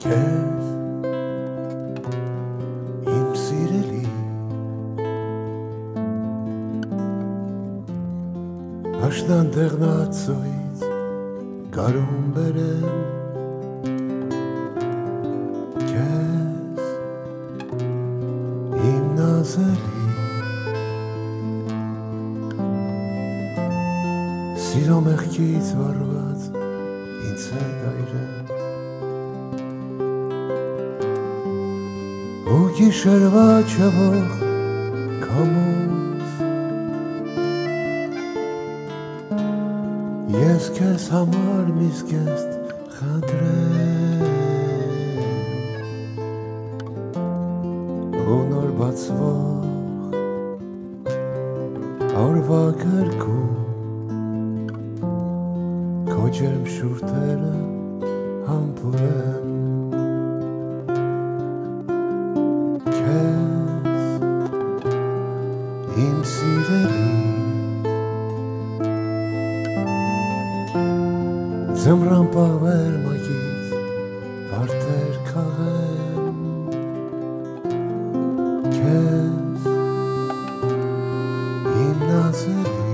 քեզ իմ սիրելի աշնան դեղնացույց կարում բերեմ քեզ իմ նազելի սիրո մեղքից վառու ու գիշերվա չվող կամուց ես քեզ համար միսկեստ խնդրեմ ու նոր բացվող օրվա գրքում քո ջերմ շուրթերը համբուրեմ Ձմրան պաղվեր մագից վարտեր կաղեմ Քեզ իմ նազելի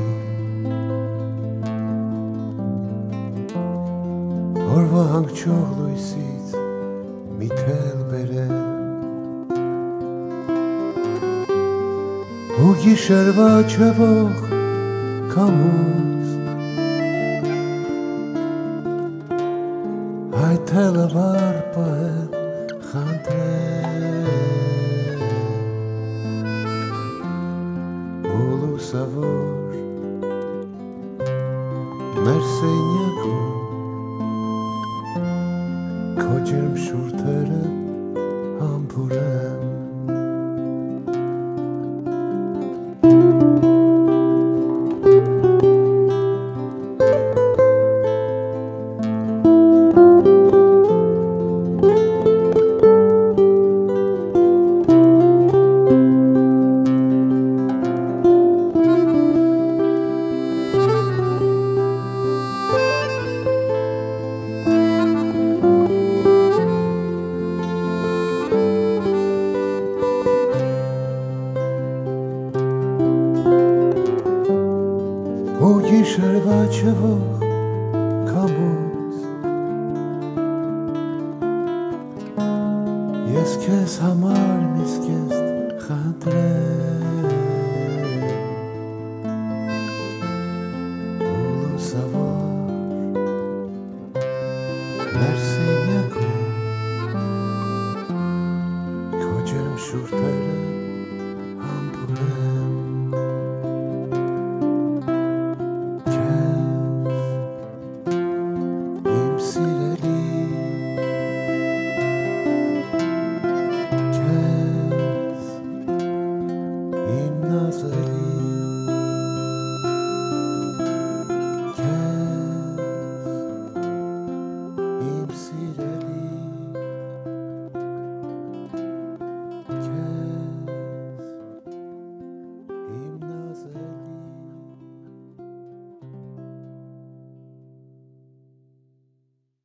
Օրվա հանգչող լույսից մի թել բերեմ ու գիշերվա չվող կամուց այդ թելը վար պահել խանդրել ու լուսավոր մեր սենյակում քո ջերմ շուրթերը համբուրեմ Przerwa ciebie kabut. Jest kes hamar mis jest hatre Olur savar Mersi.